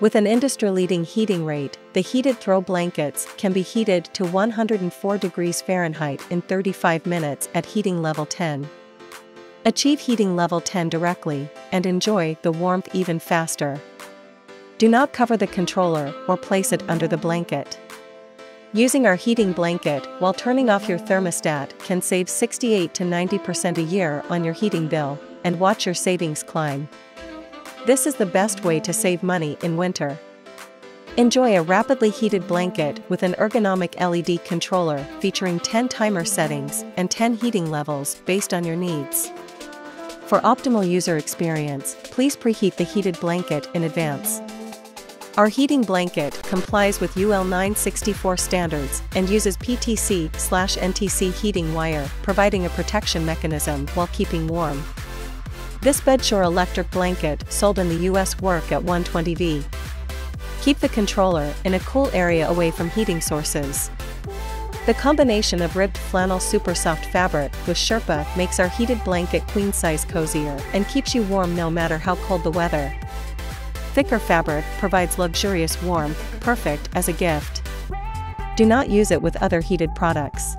With an industry-leading heating rate, the heated throw blankets can be heated to 104 degrees Fahrenheit in 35 minutes at heating level 10. Achieve heating level 10 directly, and enjoy the warmth even faster. Do not cover the controller or place it under the blanket. Using our heating blanket while turning off your thermostat can save 68 to 90% a year on your heating bill, and watch your savings climb. This is the best way to save money in winter. Enjoy a rapidly heated blanket with an ergonomic LED controller featuring 10 timer settings and 10 heating levels based on your needs. For optimal user experience, please preheat the heated blanket in advance. Our heating blanket complies with UL 964 standards and uses PTC/NTC heating wire, providing a protection mechanism while keeping warm. This Bedsure electric blanket sold in the US work at 120V. Keep the controller in a cool area away from heating sources. The combination of ribbed flannel super soft fabric with Sherpa makes our heated blanket queen size cozier and keeps you warm no matter how cold the weather. Thicker fabric provides luxurious warmth, perfect as a gift. Do not use it with other heated products.